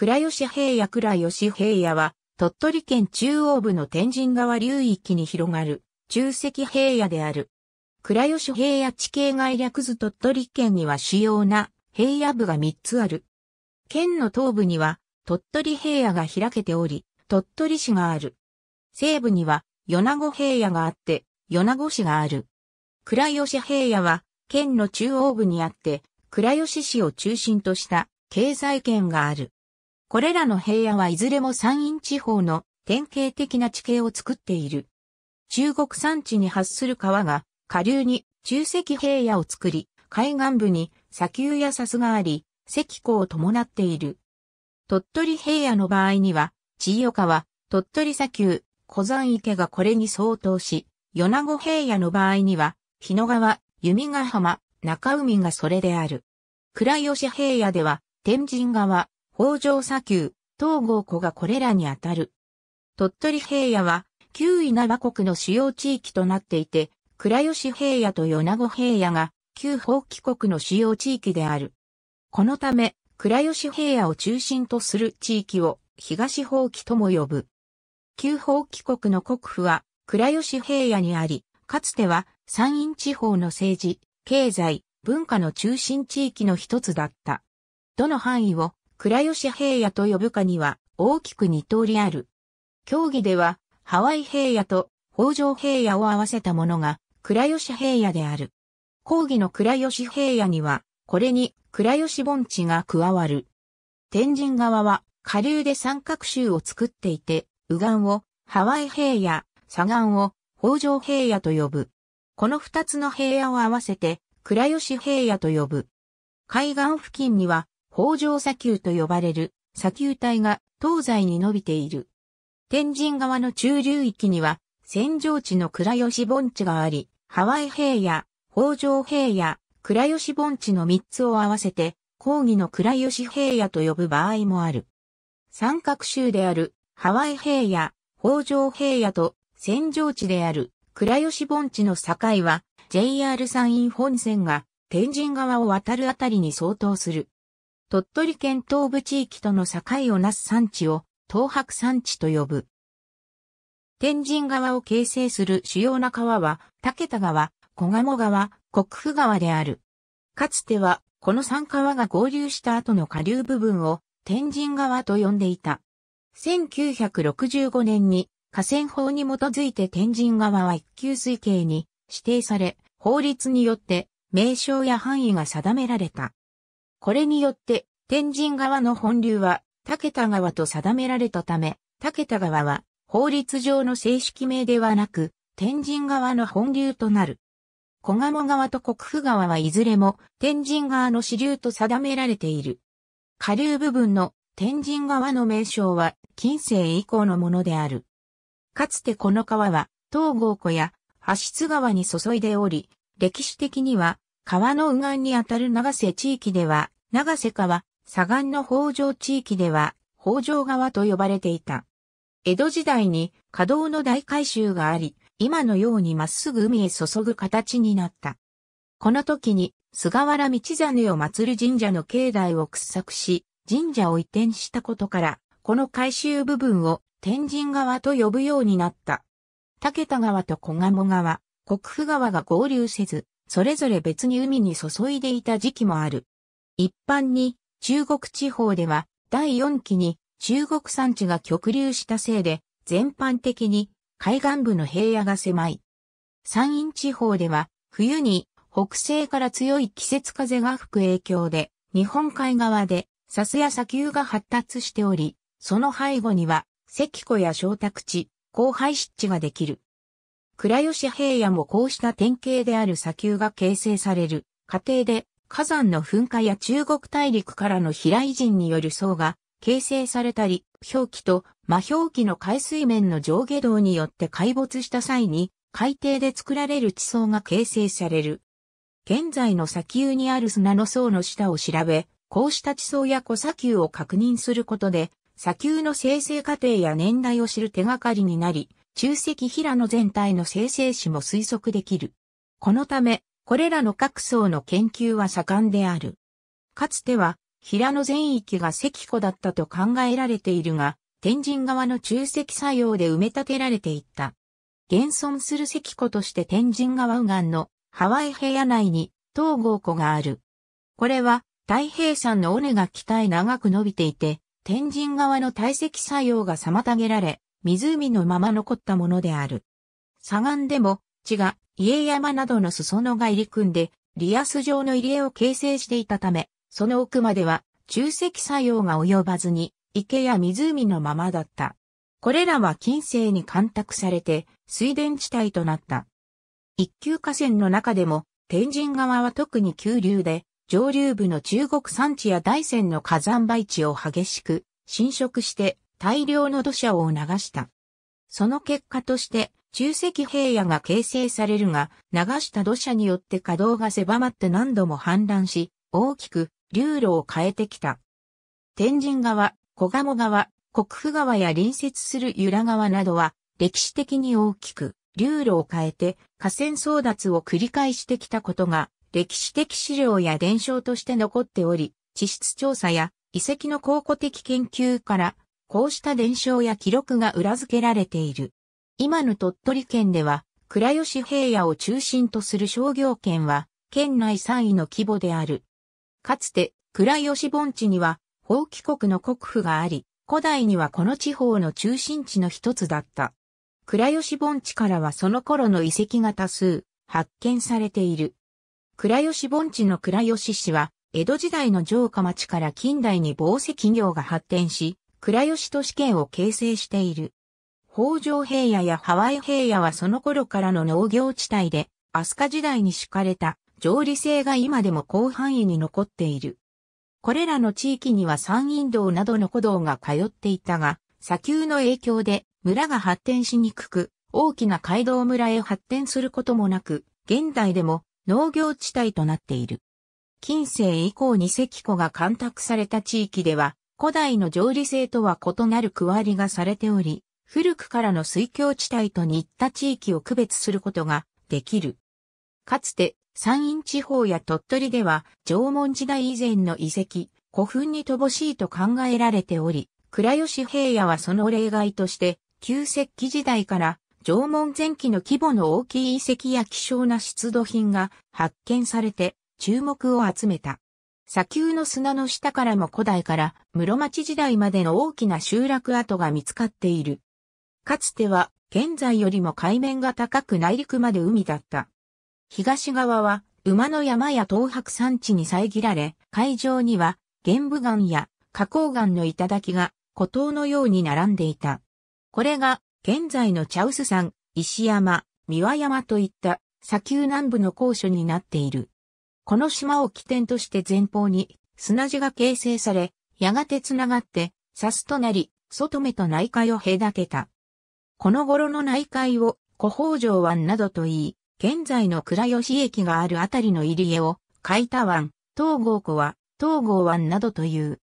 倉吉平野倉吉平野は、鳥取県中央部の天神川流域に広がる中石平野である。倉吉平野地形概略図鳥取県には主要な平野部が3つある。県の東部には鳥取平野が開けており、鳥取市がある。西部には米子平野があって、米子市がある。倉吉平野は県の中央部にあって、倉吉市を中心とした経済圏がある。これらの平野はいずれも山陰地方の典型的な地形を作っている。中国山地に発する川が下流に中石平野を作り、海岸部に砂丘や砂州があり、石湖を伴っている。鳥取平野の場合には、千代川、鳥取砂丘、小山池がこれに相当し、米子平野の場合には、日野川、弓ヶ浜、中海がそれである。倉吉平野では、天神川、北条砂丘、東郷湖がこれらにあたる。鳥取平野は、旧稲葉国の主要地域となっていて、倉吉平野と米子平野が、旧法規国の主要地域である。このため、倉吉平野を中心とする地域を、東法規とも呼ぶ。旧法規国の国府は、倉吉平野にあり、かつては山陰地方の政治、経済、文化の中心地域の一つだった。どの範囲を倉吉平野と呼ぶかには大きく二通りある。競技では、ハワイ平野と北条平野を合わせたものが倉吉平野である。講義の倉吉平野には、これに倉吉盆地が加わる。天神川は下流で三角州を作っていて、右岸をハワイ平野、左岸を北条平野と呼ぶ。この二つの平野を合わせて倉吉平野と呼ぶ。海岸付近には北条砂丘と呼ばれる砂丘帯が東西に伸びている。天神川の中流域には戦場地の倉吉盆地があり、ハワイ平野、北条平野、倉吉盆地の三つを合わせて、講義の倉吉平野と呼ぶ場合もある。三角州であるハワイ平野、北条平野と戦場地である倉吉盆地の境は JR 山陰本線が天神川を渡るあたりに相当する。鳥取県東部地域との境をなす山地を東白山地と呼ぶ。天神川を形成する主要な川は、竹田川、小鴨川、国府川である。かつては、この三川が合流した後の下流部分を天神川と呼んでいた。1965年に河川法に基づいて天神川は一級水系に指定され、法律によって名称や範囲が定められた。これによって、天神川の本流は、竹田川と定められたため、竹田川は、法律上の正式名ではなく、天神川の本流となる。小鴨川と国府川はいずれも、天神川の支流と定められている。下流部分の天神川の名称は、近世以降のものである。かつてこの川は、東郷湖や、橋津川に注いでおり、歴史的には、川の右岸にあたる長瀬地域では、長瀬川、左岸の北条地域では、北条川と呼ばれていた。江戸時代に稼働の大改修があり、今のようにまっすぐ海へ注ぐ形になった。この時に、菅原道真を祀る神社の境内を掘削し、神社を移転したことから、この改修部分を天神川と呼ぶようになった。竹田川と小鴨川、国府川が合流せず、それぞれ別に海に注いでいた時期もある。一般に中国地方では第4期に中国山地が極流したせいで全般的に海岸部の平野が狭い。山陰地方では冬に北西から強い季節風が吹く影響で日本海側で砂州や砂丘が発達しており、その背後には石湖や小宅地、荒廃湿地ができる。倉吉平野もこうした典型である砂丘が形成される過程で火山の噴火や中国大陸からの飛来人による層が形成されたり、氷期と魔氷期の海水面の上下動によって海没した際に海底で作られる地層が形成される。現在の砂丘にある砂の層の下を調べ、こうした地層や小砂丘を確認することで、砂丘の生成過程や年代を知る手がかりになり、中石平野全体の生成史も推測できる。このため、これらの各層の研究は盛んである。かつては、平野全域が関湖だったと考えられているが、天神川の中積作用で埋め立てられていった。現存する関湖として天神川右岸のハワイ平野内に東郷湖がある。これは太平山の尾根が北へ長く伸びていて、天神川の堆積作用が妨げられ、湖のまま残ったものである。左岸でも地が家山などの裾野が入り組んで、リアス状の入り江を形成していたため、その奥までは中積作用が及ばずに、池や湖のままだった。これらは近世に干拓されて水田地帯となった。一級河川の中でも天神川は特に急流で上流部の中国山地や大山の火山灰地を激しく侵食して大量の土砂を流した。その結果として中石平野が形成されるが流した土砂によって稼働が狭まって何度も氾濫し大きく流路を変えてきた。天神川、小鴨川、国府川や隣接する由良川などは歴史的に大きく流路を変えて河川争奪を繰り返してきたことが歴史的資料や伝承として残っており、地質調査や遺跡の考古的研究からこうした伝承や記録が裏付けられている。今の鳥取県では倉吉平野を中心とする商業圏は県内3位の規模である。かつて倉吉盆地には法規国の国府があり、古代にはこの地方の中心地の一つだった。倉吉盆地からはその頃の遺跡が多数発見されている。倉吉盆地の倉吉市は、江戸時代の城下町から近代に紡績業が発展し、倉吉都市圏を形成している。北条平野やハワイ平野はその頃からの農業地帯で、飛鳥時代に敷かれた上理性が今でも広範囲に残っている。これらの地域には山陰道などの古道が通っていたが、砂丘の影響で村が発展しにくく、大きな街道村へ発展することもなく、現代でも農業地帯となっている。近世以降に関湖が干拓された地域では、古代の上理性とは異なる区割りがされており、古くからの水郷地帯と似た地域を区別することができる。かつて山陰地方や鳥取では縄文時代以前の遺跡、古墳に乏しいと考えられており、倉吉平野はその例外として、旧石器時代から縄文前期の規模の大きい遺跡や希少な出土品が発見されて注目を集めた。砂丘の砂の下からも古代から室町時代までの大きな集落跡が見つかっている。かつては現在よりも海面が高く内陸まで海だった。東側は馬の山や東白山地に遮られ、海上には玄武岩や花崗岩の頂が孤島のように並んでいた。これが現在の茶臼山、石山、三輪山といった砂丘南部の高所になっている。この島を起点として前方に砂地が形成され、やがて繋がって砂スとなり、外目と内海を隔てた。この頃の内海を古北条湾などと言い、現在の倉吉駅があるあたりの入り江を、海田湾、東郷湖は、東郷湾などという。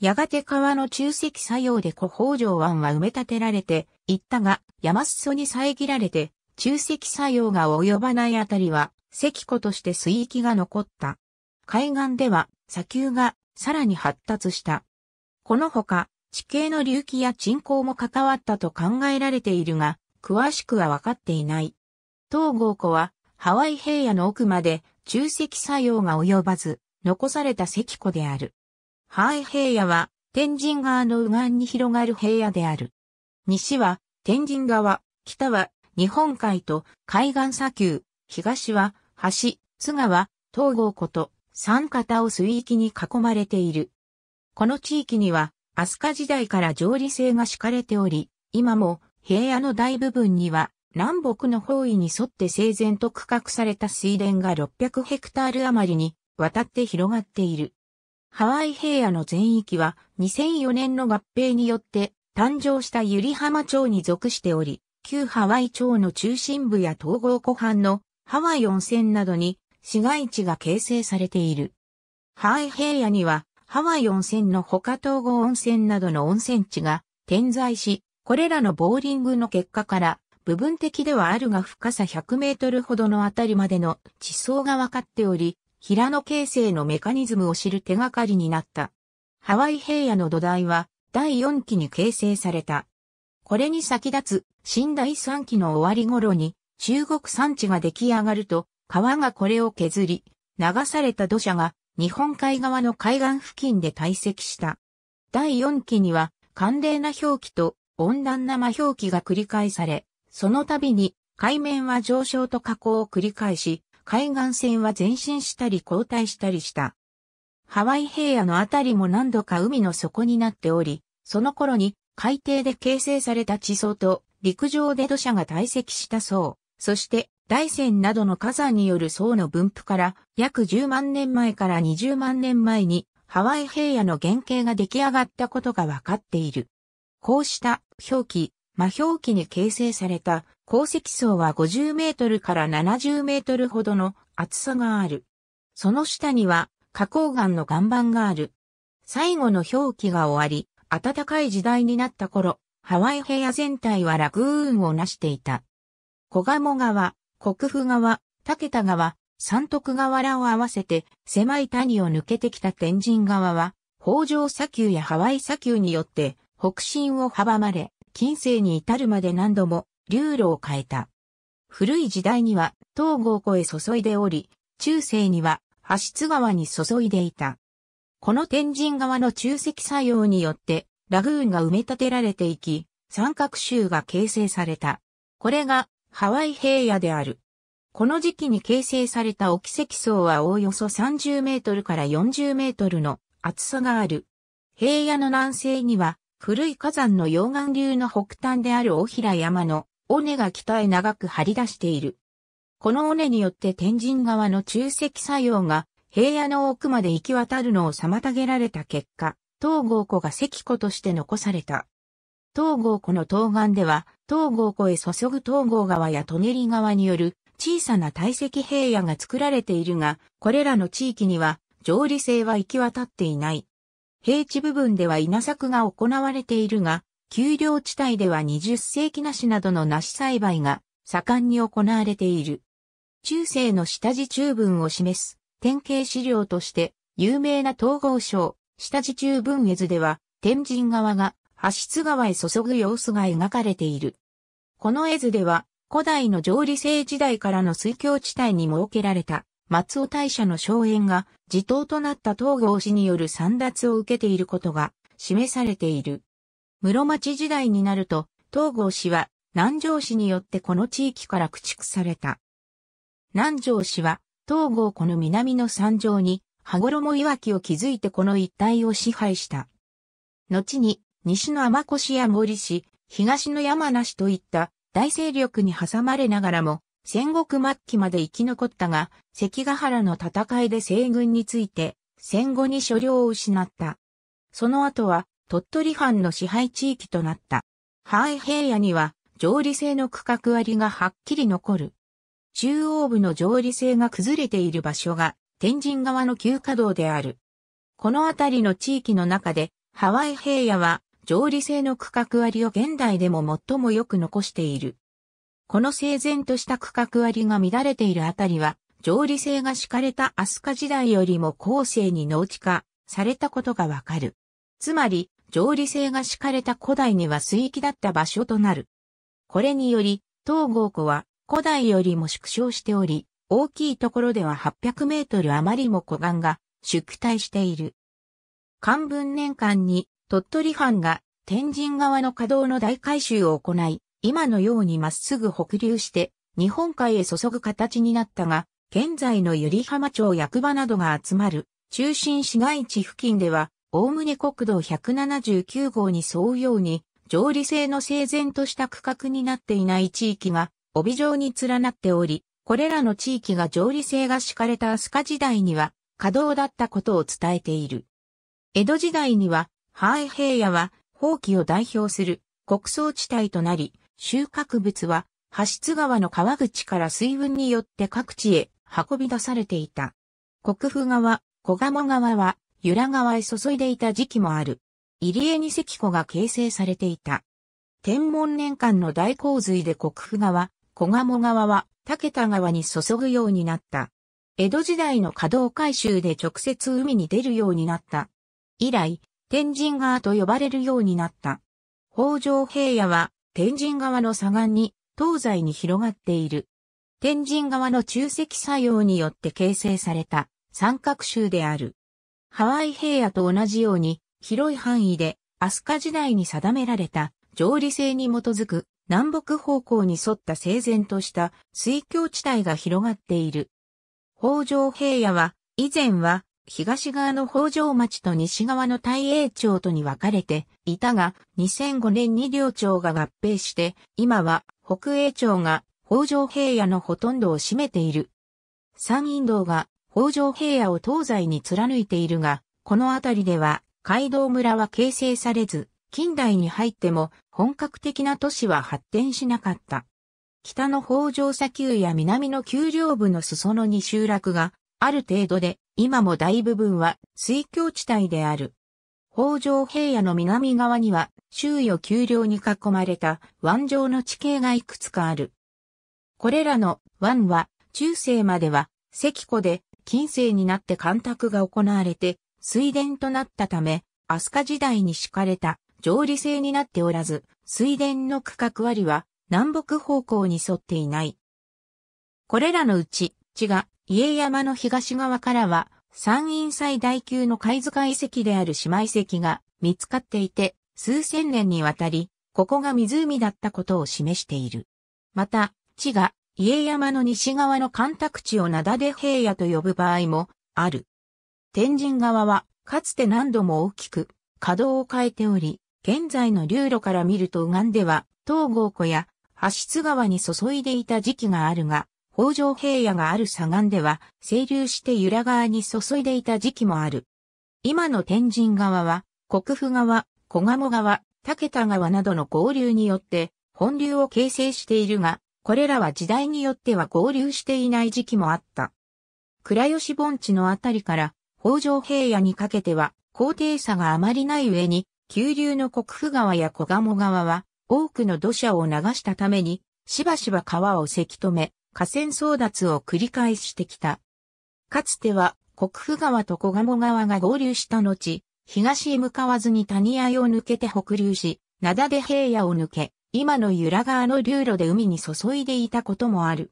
やがて川の中積作用で古北条湾は埋め立てられていったが、山裾に遮られて、中積作用が及ばないあたりは、石湖として水域が残った。海岸では、砂丘がさらに発達した。このほか、地形の隆起や沈降も関わったと考えられているが、詳しくは分かっていない。東郷湖はハワイ平野の奥まで中積作用が及ばず残された石湖である。ハワイ平野は天神川の右岸に広がる平野である。西は天神川、北は日本海と海岸砂丘、東は橋、津川、東郷湖と三方を水域に囲まれている。この地域には飛鳥時代から上理性が敷かれており、今も平野の大部分には南北の方位に沿って整然と区画された水田が600ヘクタール余りに渡って広がっている。ハワイ平野の全域は2004年の合併によって誕生したゆり浜町に属しており、旧ハワイ町の中心部や統合湖畔のハワイ温泉などに市街地が形成されている。ハワイ平野にはハワイ温泉の他統合温泉などの温泉地が点在し、これらのボーリングの結果から部分的ではあるが深さ100メートルほどのあたりまでの地層が分かっており、平野形成のメカニズムを知る手がかりになった。ハワイ平野の土台は第4期に形成された。これに先立つ新第3期の終わり頃に中国山地が出来上がると川がこれを削り、流された土砂が日本海側の海岸付近で堆積した。第4期には寒冷な表記と温暖な魔表記が繰り返され、その度に海面は上昇と下降を繰り返し、海岸線は前進したり後退したりした。ハワイ平野のあたりも何度か海の底になっており、その頃に海底で形成された地層と陸上で土砂が堆積した層、そして大山などの火山による層の分布から約10万年前から20万年前にハワイ平野の原型が出来上がったことがわかっている。こうした表記、魔表記に形成された鉱石層は50メートルから70メートルほどの厚さがある。その下には花崗岩の岩盤がある。最後の表記が終わり、暖かい時代になった頃、ハワイ平野全体はラグーンを成していた。小鴨川、国府川、竹田川、三徳河原を合わせて狭い谷を抜けてきた天神川は、北条砂丘やハワイ砂丘によって北進を阻まれ、近世に至るまで何度も流路を変えた。古い時代には東郷湖へ注いでおり、中世には橋津川に注いでいた。この天神川の中積作用によってラグーンが埋め立てられていき、三角州が形成された。これがハワイ平野である。この時期に形成された沖積層はおおよそ30メートルから40メートルの厚さがある。平野の南西には古い火山の溶岩流の北端である大平山の尾根が北へ長く張り出している。この尾根によって天神川の中積作用が平野の奥まで行き渡るのを妨げられた結果、東郷湖が関湖として残された。東郷湖の東岸では、東郷湖へ注ぐ東郷川や舎人川による小さな堆積平野が作られているが、これらの地域には上利性は行き渡っていない。平地部分では稲作が行われているが、丘陵地帯では20世紀梨などの梨栽培が盛んに行われている。中世の下地中文を示す典型資料として有名な統合省下地中文絵図では天神川が橋津川へ注ぐ様子が描かれている。この絵図では古代の上理性時代からの水郷地帯に設けられた松尾大社の荘園が自党となった東郷氏による散奪を受けていることが示されている。室町時代になると東郷氏は南城氏によってこの地域から駆逐された。南城氏は東郷この南の山上に羽衣岩木を築いてこの一帯を支配した。後に西の天越や森氏、東の山梨といった大勢力に挟まれながらも戦国末期まで生き残ったが、関ヶ原の戦いで西軍について戦後に所領を失った。その後は鳥取藩の支配地域となった。ハイ平野には上理性の区画割がはっきり残る。中央部の上理性が崩れている場所が天神川の旧河道である。この辺りの地域の中でハワイ平野は上理性の区画割を現代でも最もよく残している。この整然とした区画割が乱れているあたりは、上理性が敷かれた飛鳥時代よりも後世に農地化されたことがわかる。つまり、上理性が敷かれた古代には水域だった場所となる。これにより、東郷湖は古代よりも縮小しており、大きいところでは800メートル余りも湖岸が縮体している。漢文年間に鳥取藩が天神川の稼働の大改修を行い、今のようにまっすぐ北流して日本海へ注ぐ形になったが、現在の百合浜町役場などが集まる中心市街地付近では、大宗国道179号に沿うように、上理性の整然とした区画になっていない地域が帯状に連なっており、これらの地域が上理性が敷かれた飛鳥時代には稼働だったことを伝えている。江戸時代には、ハイ平野は、放棄を代表する国葬地帯となり、収穫物は、橋津川の川口から水運によって各地へ運び出されていた。国府川、小鴨川は、由良川へ注いでいた時期もある。入江に関湖が形成されていた。天文年間の大洪水で国府川、小鴨川は竹田川に注ぐようになった。江戸時代の稼働改修で直接海に出るようになった。以来、天神川と呼ばれるようになった。北条平野は天神川の左岸に東西に広がっている。天神川の中積作用によって形成された三角州である。ハワイ平野と同じように広い範囲で飛鳥時代に定められた条理性に基づく南北方向に沿った整然とした水郷地帯が広がっている。北条平野は以前は東側の北条町と西側の大栄町とに分かれていたが、2005年に両町が合併して、今は北栄町が北条平野のほとんどを占めている。山陰道が北条平野を東西に貫いているが、この辺りでは街道村は形成されず、近代に入っても本格的な都市は発展しなかった。北の北条砂丘や南の丘陵部の裾野に集落がある程度で、今も大部分は水郷地帯である。北条平野の南側には周囲を丘陵に囲まれた湾状の地形がいくつかある。これらの湾は中世までは石湖で近世になって干拓が行われて水田となったため、飛鳥時代に敷かれた上理性になっておらず、水田の区画割は南北方向に沿っていない。これらのうち、地が家山の東側からは山陰最大級の貝塚遺跡である島遺跡が見つかっていて、数千年にわたり、ここが湖だったことを示している。また、地が家山の西側の干拓地を灘で平野と呼ぶ場合もある。天神川はかつて何度も大きく稼働を変えており、現在の流路から見ると右岸では東郷湖や橋津川に注いでいた時期があるが、北条平野がある左岸では、清流して由良川に注いでいた時期もある。今の天神川は、国府川、小鴨川、竹田川などの合流によって本流を形成しているが、これらは時代によっては合流していない時期もあった。倉吉盆地のあたりから北条平野にかけては高低差があまりない上に、急流の国府川や小鴨川は多くの土砂を流したために、しばしば川をせき止め、河川争奪を繰り返してきた。かつては国府川と小鴨川が合流した後、東へ向かわずに谷合を抜けて北流し、灘で平野を抜け、今の由良川の流路で海に注いでいたこともある。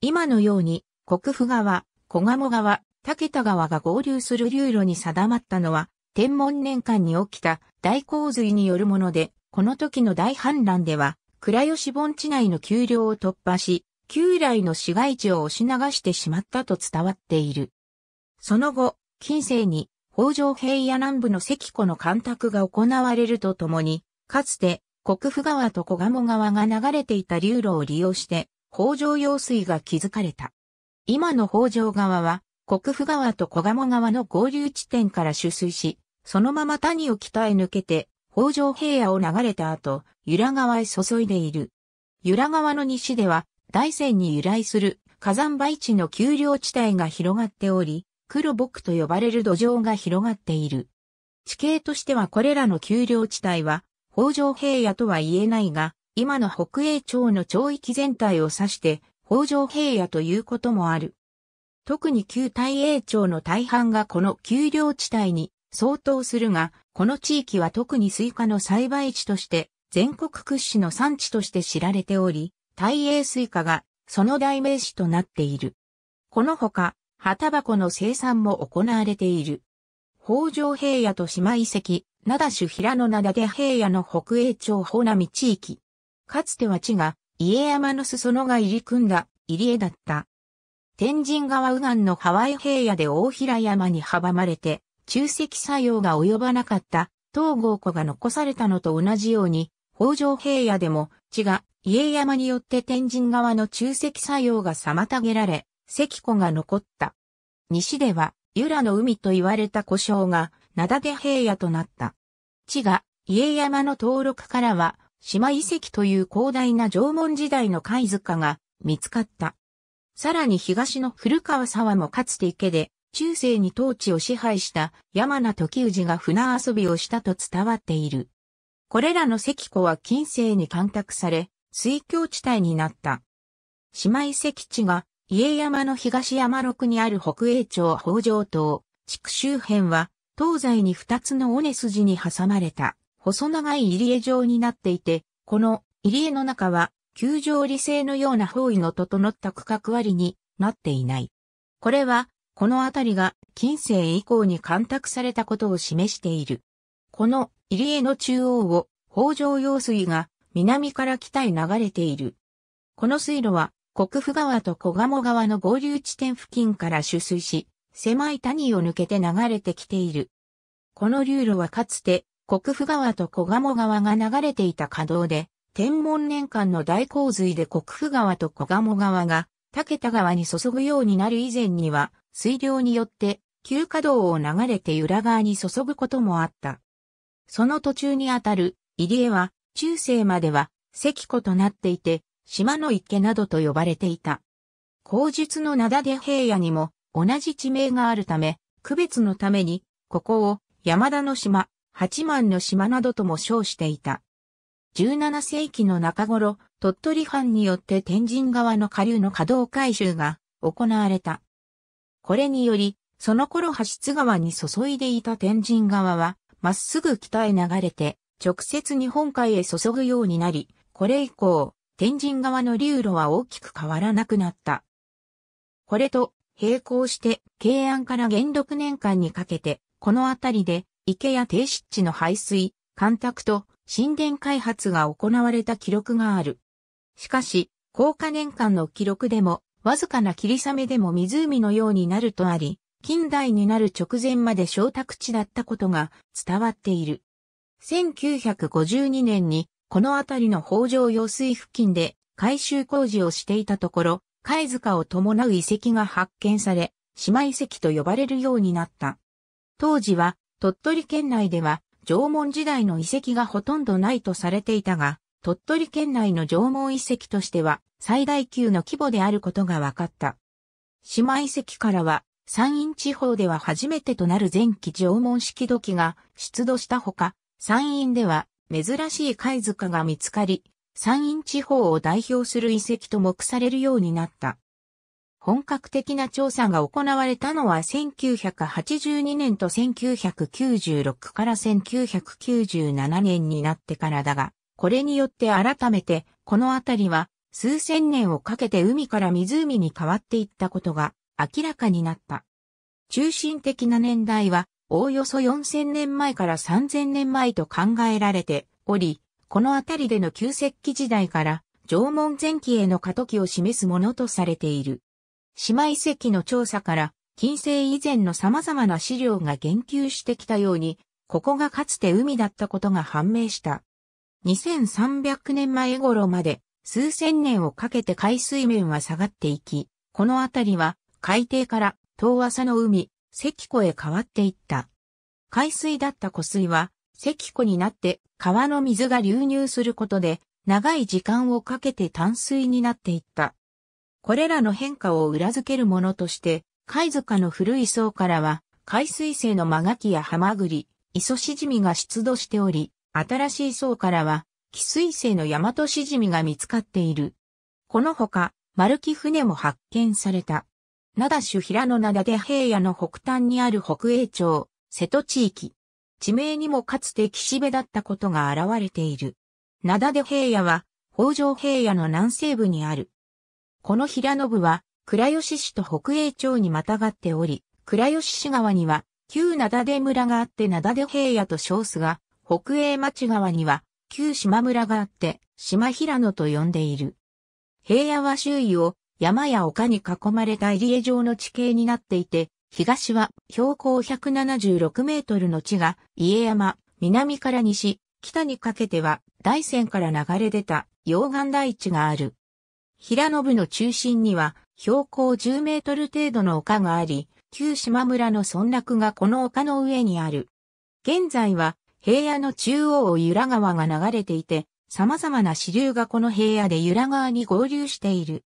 今のように、国府川、小鴨川、竹田川が合流する流路に定まったのは、天文年間に起きた大洪水によるもので、この時の大氾濫では、倉吉盆地内の丘陵を突破し、旧来の市街地を押し流してしまったと伝わっている。その後、近世に北条平野南部の関湖の干拓が行われるとともに、かつて国府川と小鴨川が流れていた流路を利用して、北条用水が築かれた。今の北条川は、国府川と小鴨川の合流地点から取水し、そのまま谷を北へ抜けて、北条平野を流れた後、由良川へ注いでいる。由良川の西では、大山に由来する火山灰地の丘陵地帯が広がっており、黒ボクと呼ばれる土壌が広がっている。地形としてはこれらの丘陵地帯は、北条平野とは言えないが、今の北栄町の町域全体を指して、北条平野ということもある。特に旧大栄町の大半がこの丘陵地帯に相当するが、この地域は特にスイカの栽培地として全国屈指の産地として知られており、大栄スイカがその代名詞となっている。このほか、葉タバコの生産も行われている。北条平野と島遺跡、灘州平野灘で平野の北栄町穂波地域。かつては蜘ヶ家山の裾野が入り組んだ入り江だった。天神川右岸の羽合平野で大平山に阻まれて、沖積作用が及ばなかった東郷湖が残されたのと同じように、北条平野でも蜘ヶ家山によって天神川の沖積作用が妨げられ、石湖が残った。西では、由良の海と言われた故障が、灘で平野となった。地が、家山の登録からは、島遺跡という広大な縄文時代の貝塚が見つかった。さらに東の古川沢もかつて池で、中世に統治を支配した山名時氏が船遊びをしたと伝わっている。これらの石湖は近世に干拓され、水郷地帯になった。島遺跡地が家山の東山麓にある北栄町北条島、地区周辺は、東西に二つの尾根筋に挟まれた、細長い入江状になっていて、この入江の中は、球状理性のような方位の整った区画割りになっていない。これは、この辺りが近世以降に干拓されたことを示している。この入江の中央を北条用水が南から北へ流れている。この水路は国府川と小鴨川の合流地点付近から取水し、狭い谷を抜けて流れてきている。この流路はかつて国府川と小鴨川が流れていた稼働で、天文年間の大洪水で国府川と小鴨川が竹田川に注ぐようになる以前には、水量によって旧稼働を流れて裏側に注ぐこともあった。その途中にあたる入江は中世までは石湖となっていて、島の池などと呼ばれていた。口述の灘で平野にも同じ地名があるため、区別のために、ここを山田の島、八幡の島などとも称していた。17世紀の中頃、鳥取藩によって天神川の下流の稼働改修が行われた。これにより、その頃橋津川に注いでいた天神川は、まっすぐ北へ流れて、直接日本海へ注ぐようになり、これ以降、天神川の流路は大きく変わらなくなった。これと並行して慶安から元禄年間にかけて、この辺りで池や低湿地の排水、干拓と神殿開発が行われた記録がある。しかし、高化年間の記録でも、わずかな霧雨でも湖のようになるとあり、近代になる直前まで小宅地だったことが伝わっている。1952年にこの辺りの北条用水付近で改修工事をしていたところ、貝塚を伴う遺跡が発見され、島遺跡と呼ばれるようになった。当時は鳥取県内では縄文時代の遺跡がほとんどないとされていたが、鳥取県内の縄文遺跡としては最大級の規模であることが分かった。島遺跡からは山陰地方では初めてとなる前期縄文式土器が出土したほか、山陰では珍しい貝塚が見つかり、山陰地方を代表する遺跡と目されるようになった。本格的な調査が行われたのは1982年と1996から1997年になってからだが、これによって改めてこの辺りは数千年をかけて海から湖に変わっていったことが明らかになった。中心的な年代はおおよそ4000年前から3000年前と考えられており、この辺りでの旧石器時代から縄文前期への過渡期を示すものとされている。島遺跡の調査から近世以前の様々な資料が言及してきたように、ここがかつて海だったことが判明した。2300年前頃まで数千年をかけて海水面は下がっていき、この辺りは海底から遠浅の海、関湖へ変わっていった。海水だった湖水は、関湖になって川の水が流入することで、長い時間をかけて淡水になっていった。これらの変化を裏付けるものとして、貝塚の古い層からは、海水性のマガキやハマグリ、イソシジミが出土しており、新しい層からは、寄水性のヤマトシジミが見つかっている。このほか、丸木船も発見された。灘州平野灘で平野の北端にある北栄町、瀬戸地域。地名にもかつて岸辺だったことが現れている。灘で平野は、北条平野の南西部にある。この平野部は、倉吉市と北栄町にまたがっており、倉吉市側には、旧灘出村があって灘出平野と称すが、北栄町側には、旧島村があって、島平野と呼んでいる。平野は周囲を山や丘に囲まれた入江状の地形になっていて、東は標高176メートルの地が家山、南から西、北にかけては大山から流れ出た溶岩台地がある。平野部の中心には標高10メートル程度の丘があり、旧島村の村落がこの丘の上にある。現在は平野の中央を由良川が流れていて、様々な支流がこの平野で由良川に合流している。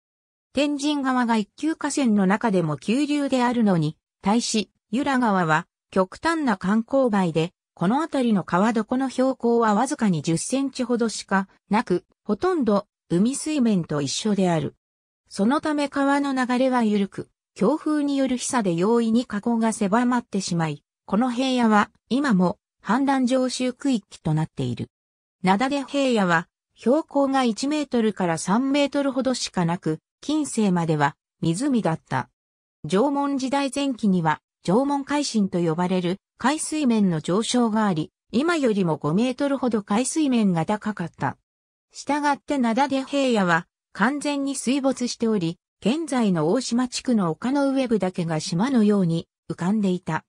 天神川が一級河川の中でも急流であるのに、対し、由良川は極端な観光梅で、この辺りの川床の標高はわずかに10センチほどしかなく、ほとんど海水面と一緒である。そのため川の流れは緩く、強風による飛砂で容易に河口が狭まってしまい、この平野は今も氾濫上州区域となっている。灘で平野は標高が1メートルから3メートルほどしかなく、近世までは湖だった。縄文時代前期には縄文海進と呼ばれる海水面の上昇があり、今よりも5メートルほど海水面が高かった。したがって灘で平野は完全に水没しており、現在の大島地区の丘の上部だけが島のように浮かんでいた。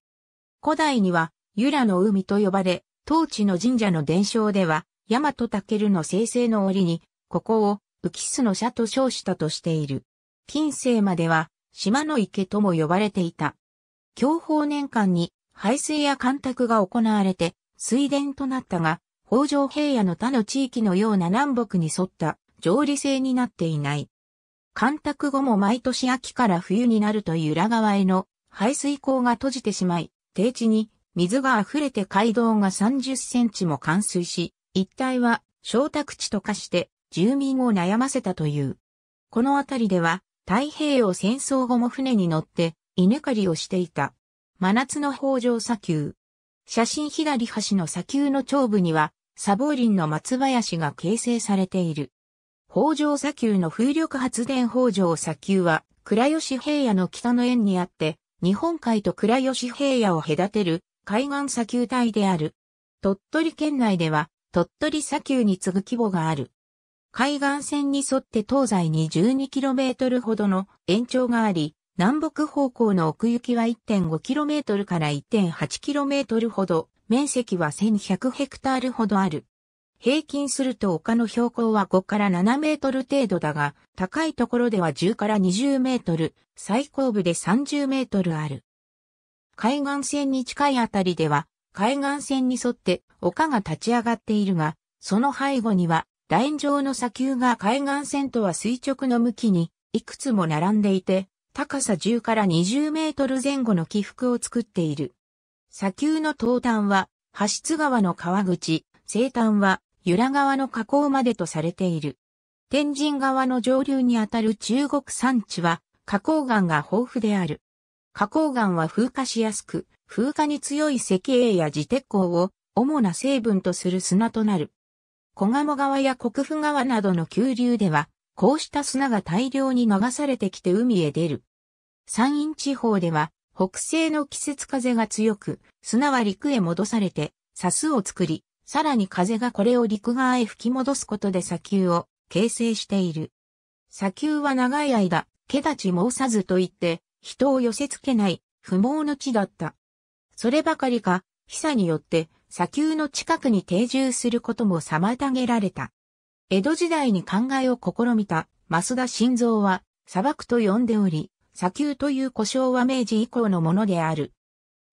古代には、ユラの海と呼ばれ、当地の神社の伝承では、ヤマトタケルの生成の折に、ここを浮きスの社と称したとしている。近世までは、島の池とも呼ばれていた。享保年間に排水や干拓が行われて、水田となったが、北条平野の他の地域のような南北に沿った上理性になっていない。干拓後も毎年秋から冬になるという裏側への排水溝が閉じてしまい、低地に水が溢れて街道が30センチも冠水し、一帯は小宅地と化して住民を悩ませたという。この辺りでは太平洋戦争後も船に乗って稲刈りをしていた。真夏の北条砂丘。写真左端の砂丘の頂部には、砂防林の松林が形成されている。北条砂丘の風力発電北条砂丘は、倉吉平野の北の縁にあって、日本海と倉吉平野を隔てる海岸砂丘帯である。鳥取県内では、鳥取砂丘に次ぐ規模がある。海岸線に沿って東西に 12km ほどの延長があり、南北方向の奥行きは 1.5km から 1.8km ほど、面積は1100ヘクタールほどある。平均すると丘の標高は5から7メートル程度だが、高いところでは10から20メートル、最高部で30メートルある。海岸線に近いあたりでは、海岸線に沿って丘が立ち上がっているが、その背後には、楕円状の砂丘が海岸線とは垂直の向きに、いくつも並んでいて、高さ10から20メートル前後の起伏を作っている。砂丘の東端は、橋津川の川口、西端は、由良川の河口までとされている。天神川の上流にあたる中国山地は、花崗岩が豊富である。花崗岩は風化しやすく、風化に強い石英や自鉄鋼を主な成分とする砂となる。小鴨川や国府川などの急流では、こうした砂が大量に流されてきて海へ出る。山陰地方では、北西の季節風が強く、砂は陸へ戻されて、砂スを作り、さらに風がこれを陸側へ吹き戻すことで砂丘を形成している。砂丘は長い間、毛立ち申さずと言って、人を寄せ付けない不毛の地だった。そればかりか、飛砂によって砂丘の近くに定住することも妨げられた。江戸時代に考えを試みた増田新造は砂漠と呼んでおり、砂丘という故障は明治以降のものである。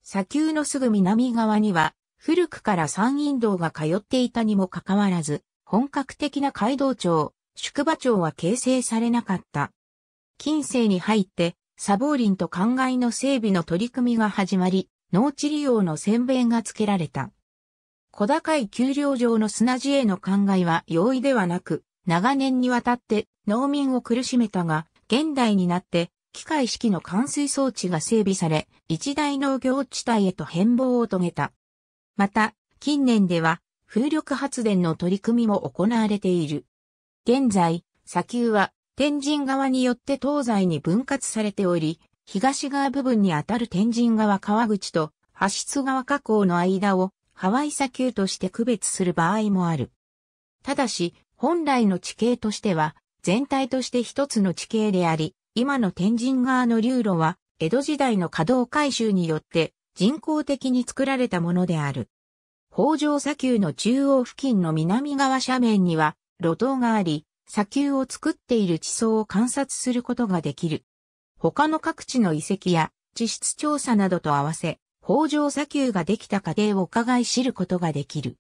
砂丘のすぐ南側には古くから山陰道が通っていたにもかかわらず、本格的な街道庁、宿場町は形成されなかった。近世に入って、砂防林と灌漑の整備の取り組みが始まり、農地利用の宣弁が付けられた。小高い丘陵上の砂地への灌漑は容易ではなく、長年にわたって農民を苦しめたが、現代になって機械式の冠水装置が整備され、一大農業地帯へと変貌を遂げた。また、近年では風力発電の取り組みも行われている。現在、砂丘は天神川によって東西に分割されており、東側部分にあたる天神川川口と橋津川河口の間をハワイ砂丘として区別する場合もある。ただし、本来の地形としては、全体として一つの地形であり、今の天神川の流路は、江戸時代の稼働改修によって人工的に作られたものである。北条砂丘の中央付近の南側斜面には、路頭があり、砂丘を作っている地層を観察することができる。他の各地の遺跡や地質調査などと合わせ、北条砂丘ができた過程を伺い知ることができる。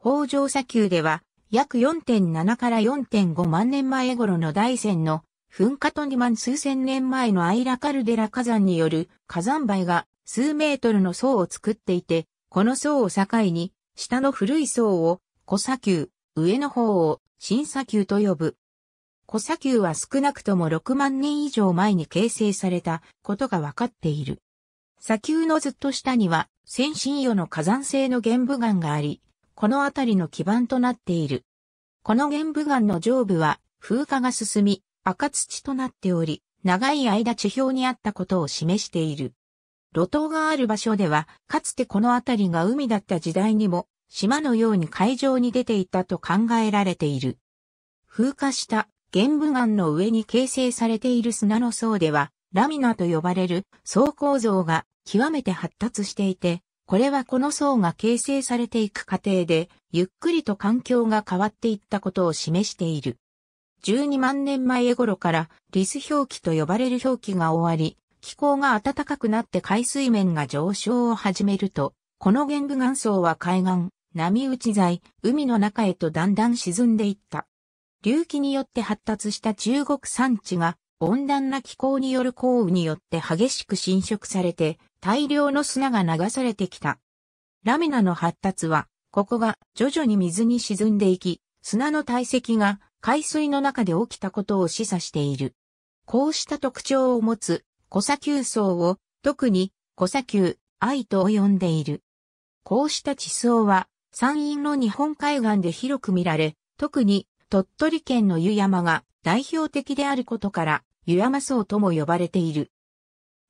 北条砂丘では、約4.7から4.5万年前頃の大山の噴火と2万数千年前のアイラカルデラ火山による火山灰が数メートルの層を作っていて、この層を境に、下の古い層を小砂丘、上の方を新砂丘と呼ぶ。小砂丘は少なくとも6万年以上前に形成されたことが分かっている。砂丘のずっと下には先進世の火山性の玄武岩があり、この辺りの基盤となっている。この玄武岩の上部は風化が進み赤土となっており、長い間地表にあったことを示している。路頭がある場所では、かつてこの辺りが海だった時代にも、島のように海上に出ていたと考えられている。風化した玄武岩の上に形成されている砂の層では、ラミナと呼ばれる層構造が極めて発達していて、これはこの層が形成されていく過程で、ゆっくりと環境が変わっていったことを示している。12万年前頃からリス氷期と呼ばれる氷期が終わり、気候が暖かくなって海水面が上昇を始めると、この玄武岩層は海岸、波打ち材、海の中へとだんだん沈んでいった。隆起によって発達した中国山地が温暖な気候による降雨によって激しく侵食されて大量の砂が流されてきた。ラミナの発達は、ここが徐々に水に沈んでいき、砂の堆積が海水の中で起きたことを示唆している。こうした特徴を持つ小砂丘層を特に小砂丘愛と呼んでいる。こうした地層は山陰の日本海岸で広く見られ、特に鳥取県の湯山が代表的であることから湯山層とも呼ばれている。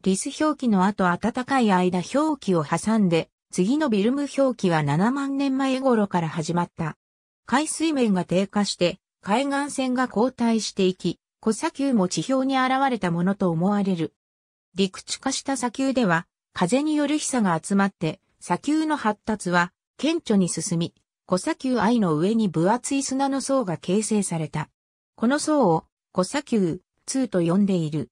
リス氷期の後暖かい間氷期を挟んで、次のビルム氷期は7万年前頃から始まった。海水面が低下して、海岸線が後退していき、小砂丘も地表に現れたものと思われる。陸地化した砂丘では、風による飛砂が集まって、砂丘の発達は顕著に進み、小砂丘愛の上に分厚い砂の層が形成された。この層を小砂丘2と呼んでいる。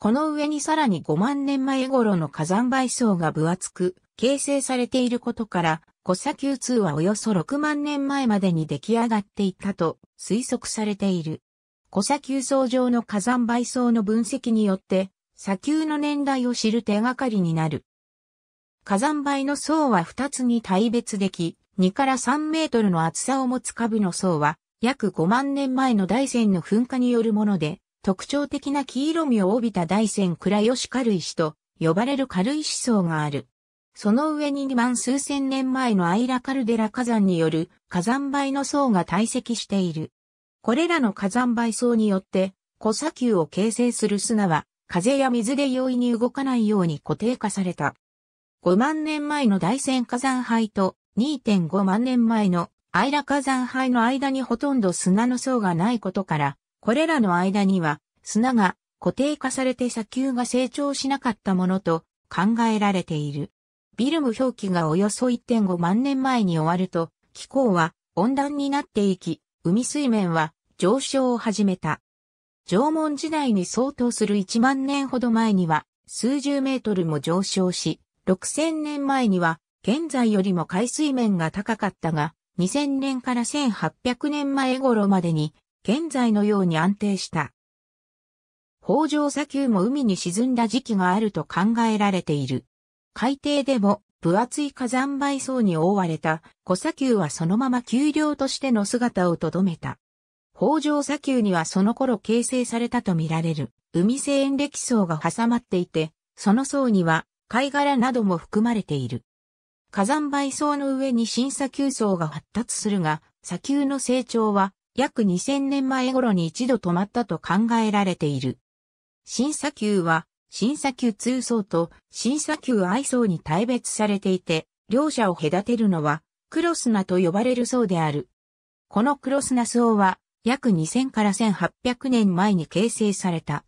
この上にさらに5万年前頃の火山灰層が分厚く形成されていることから、小砂丘2はおよそ6万年前までに出来上がっていたと推測されている。小砂丘層上の火山灰層の分析によって、砂丘の年代を知る手がかりになる。火山灰の層は2つに大別でき、2から3メートルの厚さを持つ下部の層は、約5万年前の大山の噴火によるもので、特徴的な黄色みを帯びた大山倉吉軽石と呼ばれる軽石層がある。その上に2万数千年前のアイラカルデラ火山による火山灰の層が堆積している。これらの火山灰層によって小砂丘を形成する砂は風や水で容易に動かないように固定化された。5万年前の大山火山灰と2.5万年前のアイラ火山灰の間にほとんど砂の層がないことから、これらの間には砂が固定化されて砂丘が成長しなかったものと考えられている。ビルム表記がおよそ1.5万年前に終わると、気候は温暖になっていき、海水面は上昇を始めた。縄文時代に相当する1万年ほど前には数十メートルも上昇し、6000年前には現在よりも海水面が高かったが、2000年から1800年前頃までに、現在のように安定した。北条砂丘も海に沈んだ時期があると考えられている。海底でも分厚い火山灰層に覆われた小砂丘はそのまま丘陵としての姿をとどめた。北条砂丘にはその頃形成されたとみられる海性塩歴層が挟まっていて、その層には貝殻なども含まれている。火山灰層の上に新砂丘層が発達するが、砂丘の成長は約2000年前頃に一度止まったと考えられている。新砂丘は新砂丘通層と新砂丘愛層に大別されていて、両者を隔てるのはクロスナと呼ばれる層である。このクロスナ層は約2000から1800年前に形成された。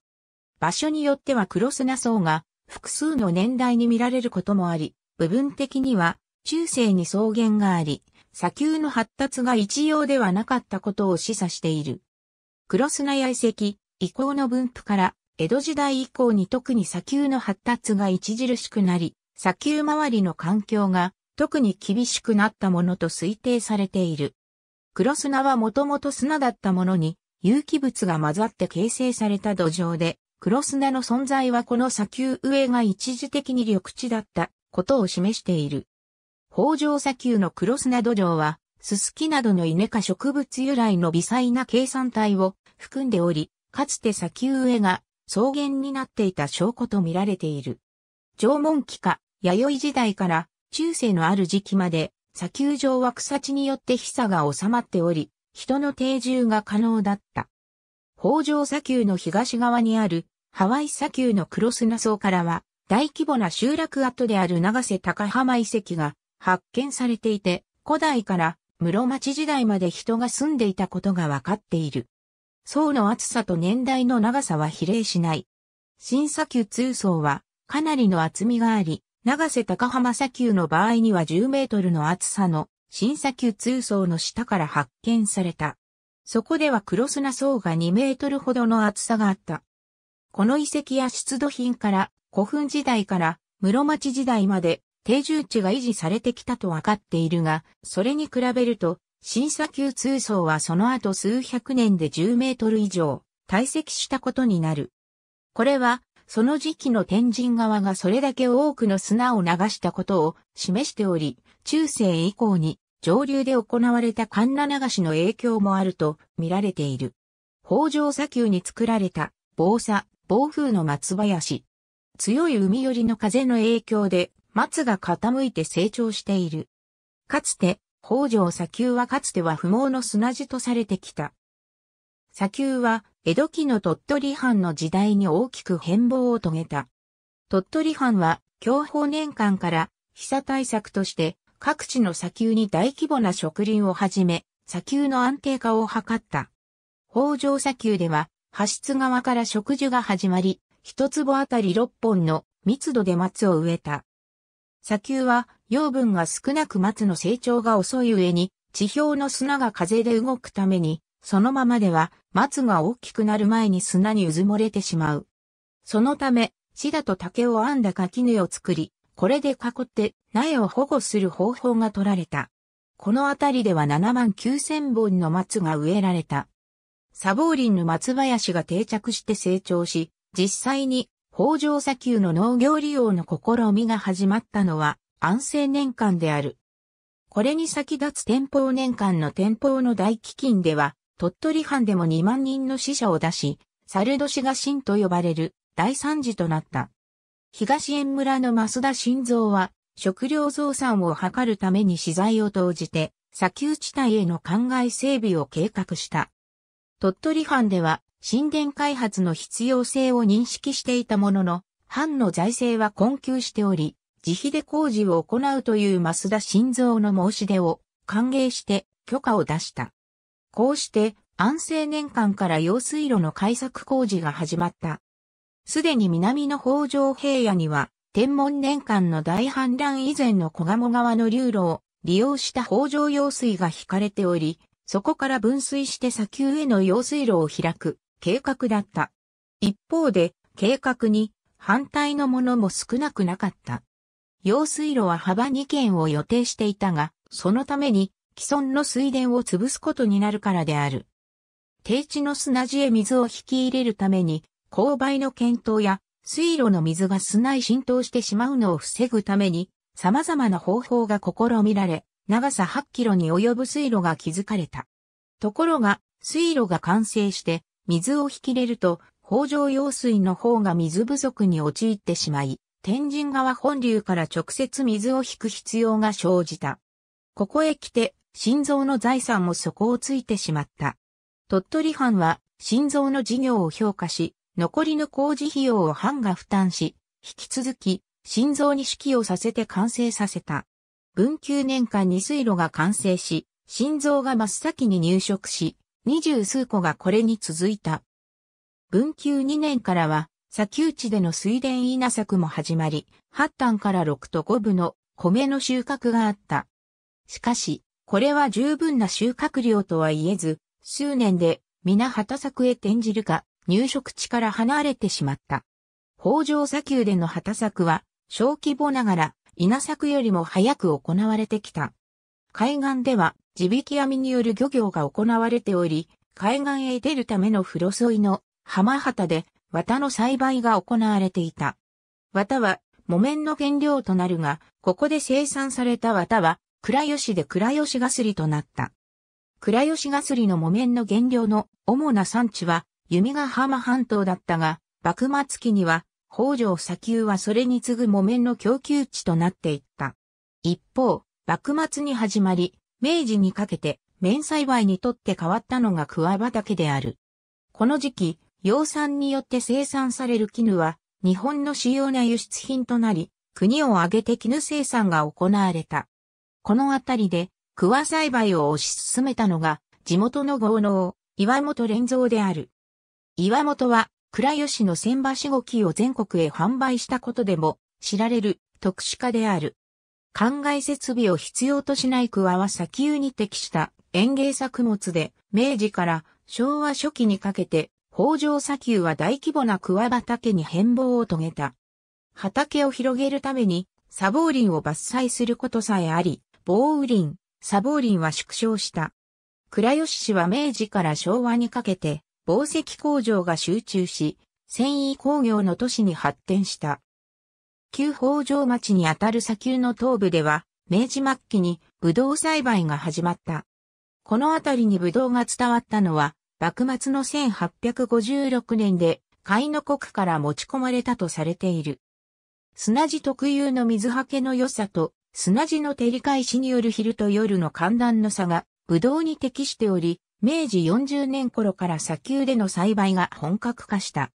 場所によってはクロスナ層が複数の年代に見られることもあり、部分的には中世に草原があり、砂丘の発達が一様ではなかったことを示唆している。クロスナヤ遺跡、遺構の分布から江戸時代以降に特に砂丘の発達が著しくなり、砂丘周りの環境が特に厳しくなったものと推定されている。黒砂はもともと砂だったものに有機物が混ざって形成された土壌で、黒砂の存在はこの砂丘上が一時的に緑地だったことを示している。北条砂丘の黒砂土壌は、ススキなどの稲科植物由来の微細な計算体を含んでおり、かつて砂丘植えが草原になっていた証拠と見られている。縄文期か弥生時代から中世のある時期まで砂丘上は草地によって被差が収まっており、人の定住が可能だった。北条砂丘の東側にあるハワイ砂丘のクロスナ層からは大規模な集落跡である長瀬高浜遺跡が発見されていて、古代から室町時代まで人が住んでいたことがわかっている。層の厚さと年代の長さは比例しない。新砂丘通層はかなりの厚みがあり、長瀬高浜砂丘の場合には10メートルの厚さの新砂丘通層の下から発見された。そこではクロスナ層が2メートルほどの厚さがあった。この遺跡や出土品から古墳時代から室町時代まで定住地が維持されてきたと分かっているが、それに比べると、新砂丘通層はその後数百年で10メートル以上堆積したことになる。これはその時期の天神川がそれだけ多くの砂を流したことを示しており、中世以降に上流で行われた神奈流しの影響もあると見られている。北条砂丘に作られた防砂、暴風の松林。強い海寄りの風の影響で松が傾いて成長している。かつて、北条砂丘はかつては不毛の砂地とされてきた。砂丘は江戸期の鳥取藩の時代に大きく変貌を遂げた。鳥取藩は享保年間から被災対策として各地の砂丘に大規模な植林を始め、砂丘の安定化を図った。北条砂丘では、派出側から植樹が始まり、一坪あたり6本の密度で松を植えた。砂丘は養分が少なく松の成長が遅い上に、地表の砂が風で動くために、そのままでは松が大きくなる前に砂にうずもれてしまう。そのため、シダと竹を編んだ垣根を作り、これで囲って苗を保護する方法が取られた。この辺りでは7万9000本の松が植えられた。砂防林の松林が定着して成長し、実際に北条砂丘の農業利用の試みが始まったのは安政年間である。これに先立つ天保年間の天保の大飢饉では鳥取藩でも2万人の死者を出し、猿年が神と呼ばれる大惨事となった。東園村の増田新蔵は、食料増産を図るために資材を投じて、砂丘地帯への灌漑整備を計画した。鳥取藩では、神殿開発の必要性を認識していたものの、藩の財政は困窮しており、自費で工事を行うという増田新蔵の申し出を歓迎して許可を出した。こうして安政年間から用水路の開削工事が始まった。すでに南の北条平野には天文年間の大氾濫以前の小鴨川の流路を利用した北条用水が引かれており、そこから分水して砂丘への用水路を開く計画だった。一方で計画に反対のものも少なくなかった。用水路は幅2軒を予定していたが、そのために既存の水田を潰すことになるからである。低地の砂地へ水を引き入れるために、勾配の検討や水路の水が砂に浸透してしまうのを防ぐために、様々な方法が試みられ、長さ8キロに及ぶ水路が築かれた。ところが、水路が完成して水を引き入れると、北条用水の方が水不足に陥ってしまい、天神川本流から直接水を引く必要が生じた。ここへ来て、心臓の財産も底をついてしまった。鳥取藩は心臓の事業を評価し、残りの工事費用を藩が負担し、引き続き心臓に指揮をさせて完成させた。文久年間に水路が完成し、心臓が真っ先に入植し、二十数個がこれに続いた。文久2年からは、砂丘地での水田稲作も始まり、八端から6と5部の米の収穫があった。しかし、これは十分な収穫量とは言えず、数年で皆畑作へ転じるか、入植地から離れてしまった。北条砂丘での畑作は、小規模ながら、稲作よりも早く行われてきた。海岸では、地引き網による漁業が行われており、海岸へ出るための風呂沿いの浜畑で綿の栽培が行われていた。綿は木綿の原料となるが、ここで生産された綿は倉吉で倉吉ガスリとなった。倉吉ガスリの木綿の原料の主な産地は弓ヶ浜半島だったが、幕末期には北条砂丘はそれに次ぐ木綿の供給地となっていった。一方、幕末に始まり、明治にかけて綿栽培にとって変わったのが桑畑である。この時期、養蚕によって生産される絹は日本の主要な輸出品となり、国を挙げて絹生産が行われた。このあたりで、桑栽培を推し進めたのが、地元の豪農、岩本連蔵である。岩本は、倉吉の千葉しごきを全国へ販売したことでも知られる特殊化である。灌漑設備を必要としない桑は砂丘に適した園芸作物で、明治から昭和初期にかけて、北条砂丘は大規模な桑畑に変貌を遂げた。畑を広げるために、砂防林を伐採することさえあり、防雨林、砂防林は縮小した。倉吉市は明治から昭和にかけて、紡績工場が集中し、繊維工業の都市に発展した。旧北条町にあたる砂丘の東部では、明治末期にブドウ栽培が始まった。この辺りにブドウが伝わったのは、幕末の1856年で、海の国から持ち込まれたとされている。砂地特有の水はけの良さと、砂地の照り返しによる昼と夜の寒暖の差が、ブドウに適しており、明治40年頃から砂丘での栽培が本格化した。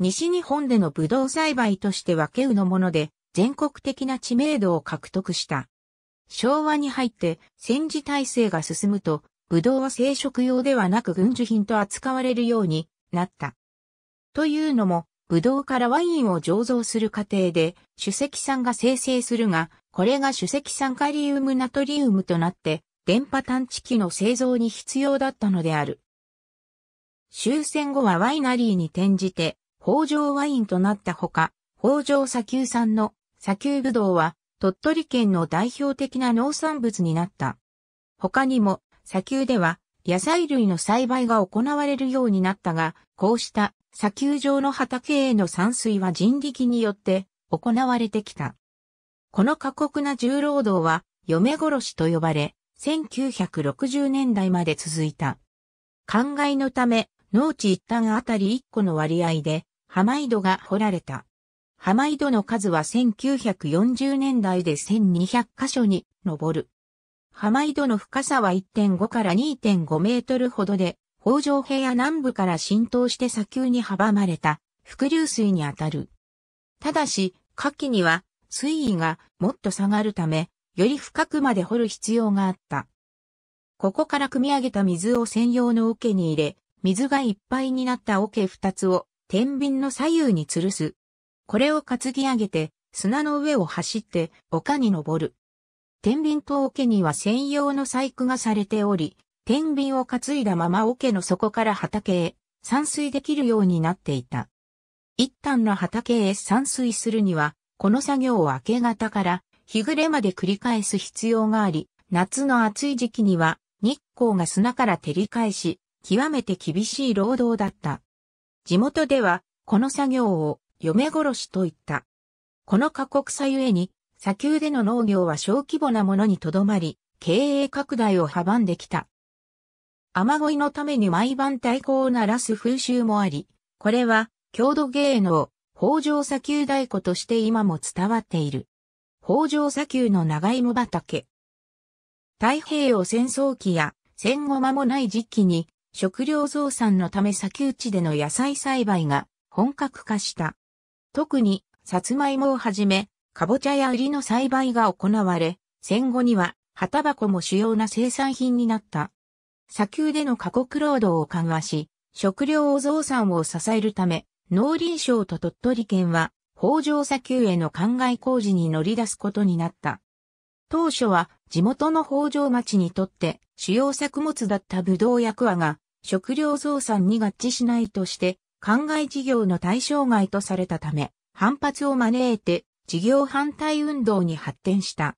西日本でのブドウ栽培としては稀有のもので、全国的な知名度を獲得した。昭和に入って戦時体制が進むと、ブドウは生殖用ではなく軍需品と扱われるようになった。というのも、ブドウからワインを醸造する過程で、主石酸が生成するが、これが主石酸カリウムナトリウムとなって、電波探知機の製造に必要だったのである。終戦後はワイナリーに転じて、北条ワインとなったほか、北条砂丘産の砂丘ぶどうは鳥取県の代表的な農産物になった。他にも砂丘では野菜類の栽培が行われるようになったが、こうした砂丘上の畑への散水は人力によって行われてきた。この過酷な重労働は嫁殺しと呼ばれ、1960年代まで続いた。灌漑のため、農地一旦あたり1個の割合で、浜井戸が掘られた。浜井戸の数は1940年代で1200箇所に上る。浜井戸の深さは1.5から2.5メートルほどで、北条平野南部から浸透して砂丘に阻まれた伏流水にあたる。ただし、夏季には水位がもっと下がるため、より深くまで掘る必要があった。ここから汲み上げた水を専用の桶に入れ、水がいっぱいになった桶二つを天秤の左右に吊るす。これを担ぎ上げて砂の上を走って丘に登る。天秤と桶には専用の細工がされており、天秤を担いだまま桶の底から畑へ散水できるようになっていた。一旦の畑へ散水するには、この作業を明け方から日暮れまで繰り返す必要があり、夏の暑い時期には日光が砂から照り返し、極めて厳しい労働だった。地元では、この作業を嫁殺しと言った。この過酷さゆえに、砂丘での農業は小規模なものにとどまり、経営拡大を阻んできた。雨乞いのために毎晩太鼓を鳴らす風習もあり、これは郷土芸能、北条砂丘太鼓として今も伝わっている。北条砂丘の長芋畑。太平洋戦争期や戦後間もない時期に食料増産のため砂丘地での野菜栽培が本格化した。特に、さつまいもをはじめ、かぼちゃや売の栽培が行われ、戦後には、旗箱も主要な生産品になった。砂丘での過酷労働を緩和し、食料増産を支えるため、農林省と鳥取県は北条砂丘への灌漑工事に乗り出すことになった。当初は地元の北条町にとって主要作物だったブドウやクが食料増産に合致しないとして灌漑事業の対象外とされたため反発を招いて事業反対運動に発展した。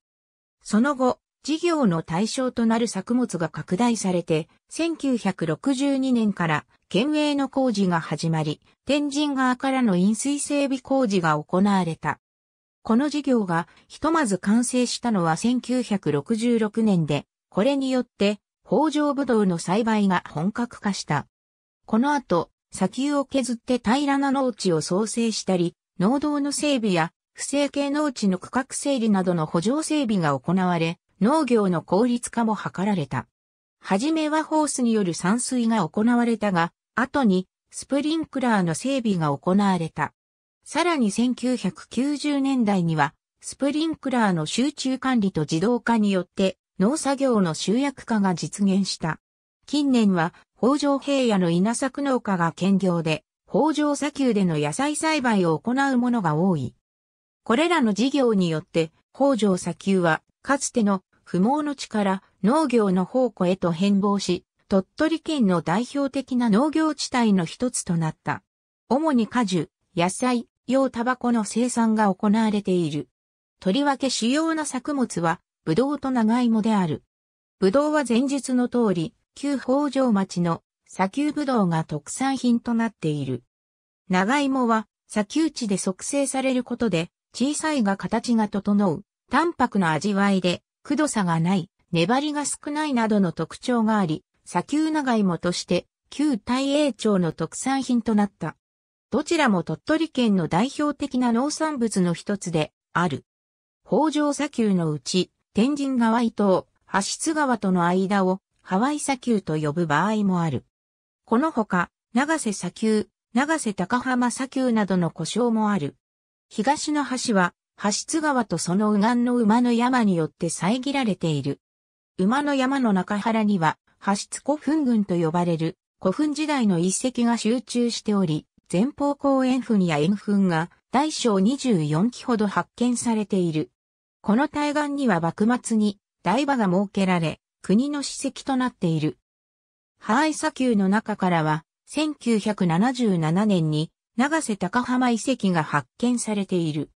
その後、事業の対象となる作物が拡大されて、1962年から県営の工事が始まり、天神川からの飲水整備工事が行われた。この事業がひとまず完成したのは1966年で、これによって北条ブドウの栽培が本格化した。この後、砂丘を削って平らな農地を創生したり、農道の整備や不正系農地の区画整理などの補助整備が行われ、農業の効率化も図られた。はじめはホースによる散水が行われたが、後にスプリンクラーの整備が行われた。さらに1990年代には、スプリンクラーの集中管理と自動化によって農作業の集約化が実現した。近年は北条平野の稲作農家が兼業で、北条砂丘での野菜栽培を行うものが多い。これらの事業によって、北条砂丘は、かつての不毛の地から農業の宝庫へと変貌し、鳥取県の代表的な農業地帯の一つとなった。主に果樹、野菜、用タバコの生産が行われている。とりわけ主要な作物は、ブドウと長芋である。ブドウは前述の通り、旧北条町の砂丘ぶどうが特産品となっている。長芋は砂丘地で促成されることで小さいが形が整う淡白な味わいでくどさがない粘りが少ないなどの特徴があり砂丘長芋として旧大栄町の特産品となった。どちらも鳥取県の代表的な農産物の一つである。北条砂丘のうち天神川伊東、橋津川との間をハワイ砂丘と呼ぶ場合もある。このほか、長瀬砂丘、長瀬高浜砂丘などの故障もある。東の橋は、橋津川とその右岸の馬の山によって遮られている。馬の山の中原には、橋津古墳群と呼ばれる古墳時代の遺跡が集中しており、前方後円墳や円墳が大小24基ほど発見されている。この対岸には幕末に台場が設けられ、国の史跡となっている。ハワイ砂丘の中からは、1977年に長瀬高浜遺跡が発見されている。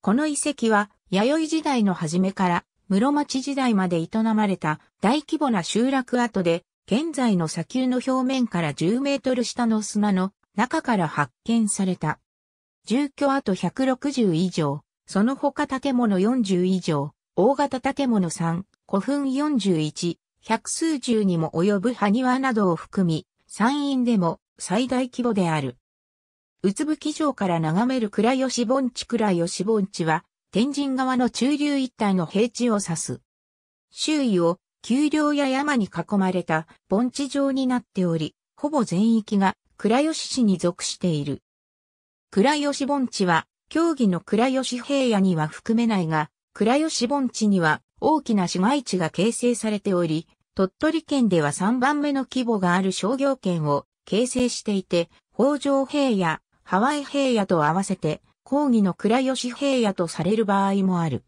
この遺跡は、弥生時代の初めから室町時代まで営まれた大規模な集落跡で、現在の砂丘の表面から10メートル下の砂の中から発見された。住居跡160以上、その他建物40以上、大型建物3、古墳41、百数十にも及ぶ埴輪などを含み、山陰でも最大規模である。うつぶき城から眺める倉吉盆地倉吉盆地は、天神川の中流一帯の平地を指す。周囲を丘陵や山に囲まれた盆地状になっており、ほぼ全域が倉吉市に属している。倉吉盆地は、競技の倉吉平野には含めないが、倉吉盆地には大きな市街地が形成されており、鳥取県では3番目の規模がある商業圏を形成していて、北条平野、ハワイ平野と合わせて、講義の倉吉平野とされる場合もある。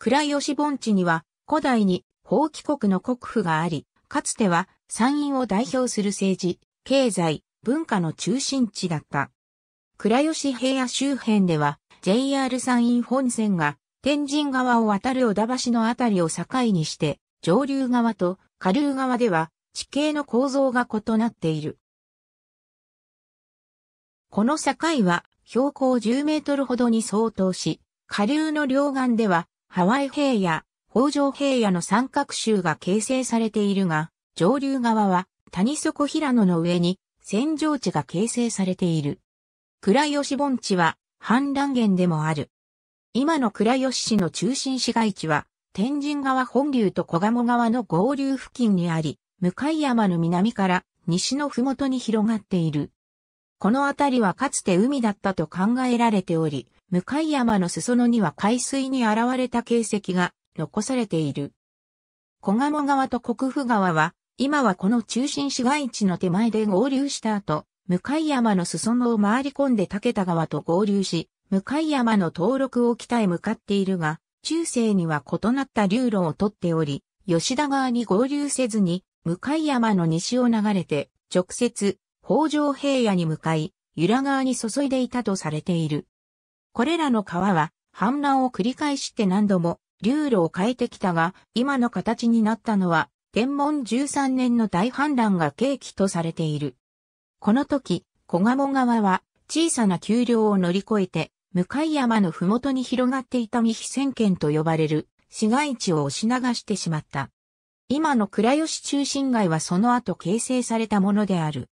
倉吉盆地には、古代に法規国の国府があり、かつては山陰を代表する政治、経済、文化の中心地だった。倉吉平野周辺では JR 山陰本線が天神川を渡る小田橋のあたりを境にして、上流側と下流側では地形の構造が異なっている。この境は標高10メートルほどに相当し、下流の両岸ではハワイ平野、北条平野の三角州が形成されているが、上流側は谷底平野の上に扇状地が形成されている。倉吉盆地は氾濫源でもある。今の倉吉市の中心市街地は、天神川本流と小鴨川の合流付近にあり、向山の南から西のふもとに広がっている。この辺りはかつて海だったと考えられており、向山の裾野には海水に現れた形跡が残されている。小鴨川と国府川は、今はこの中心市街地の手前で合流した後、向山の裾野を回り込んで竹田川と合流し、向山の登録を北へ向かっているが、中世には異なった流路をとっており、吉田川に合流せずに、向山の西を流れて、直接、北条平野に向かい、由良川に注いでいたとされている。これらの川は、氾濫を繰り返して何度も、流路を変えてきたが、今の形になったのは、天文13年の大氾濫が契機とされている。この時、小鴨川は小さな丘陵を乗り越えて、向山のふもとに広がっていた未被線圏と呼ばれる市街地を押し流してしまった。今の倉吉中心街はその後形成されたものである。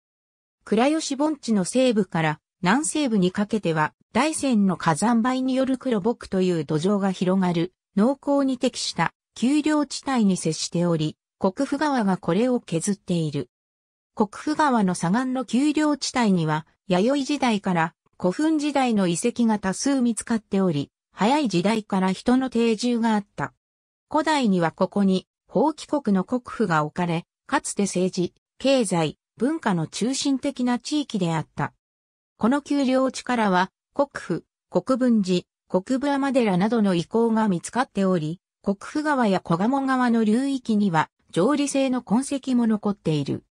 倉吉盆地の西部から南西部にかけては大山の火山灰による黒木という土壌が広がる農耕に適した丘陵地帯に接しており、国府川がこれを削っている。国府川の左岸の丘陵地帯には、弥生時代から古墳時代の遺跡が多数見つかっており、早い時代から人の定住があった。古代にはここに、法規国の国府が置かれ、かつて政治、経済、文化の中心的な地域であった。この丘陵地からは、国府、国分寺、国部山寺などの遺構が見つかっており、国府川や小鴨川の流域には、上理性の痕跡も残っている。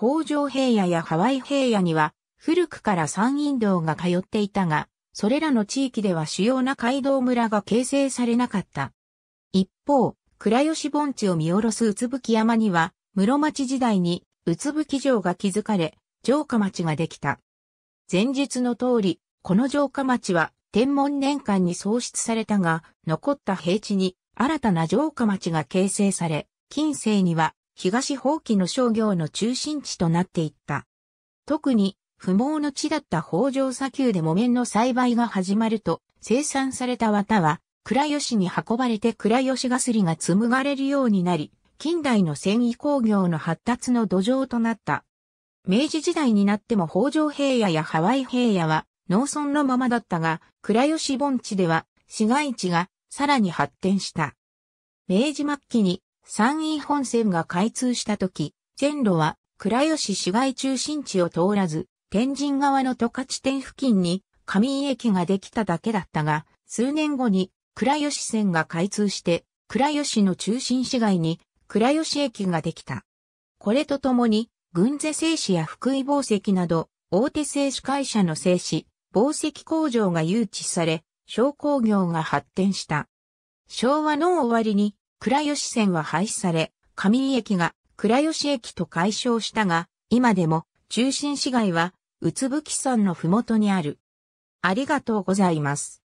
北条平野やハワイ平野には、古くから山陰道が通っていたが、それらの地域では主要な街道村が形成されなかった。一方、倉吉盆地を見下ろすうつぶき山には、室町時代にうつぶき城が築かれ、城下町ができた。前述の通り、この城下町は天文年間に創出されたが、残った平地に新たな城下町が形成され、近世には東方期の商業の中心地となっていった。特に不毛の地だった北条砂丘で木綿の栽培が始まると、生産された綿は、倉吉に運ばれて倉吉ガスリが紡がれるようになり、近代の繊維工業の発達の土壌となった。明治時代になっても北条平野やハワイ平野は農村のままだったが、倉吉盆地では市街地がさらに発展した。明治末期に山陰本線が開通した時、線路は倉吉市街中心地を通らず、天神川の十勝点付近に上井駅ができただけだったが、数年後に倉吉線が開通して、倉吉の中心市街に倉吉駅ができた。これとともに、軍勢製紙や福井紡績など、大手製紙会社の製紙、紡績工場が誘致され、商工業が発展した。昭和の終わりに倉吉線は廃止され、上井駅が倉吉駅と解消したが、今でも中心市街は、うつぶき山のふもとにある。ありがとうございます。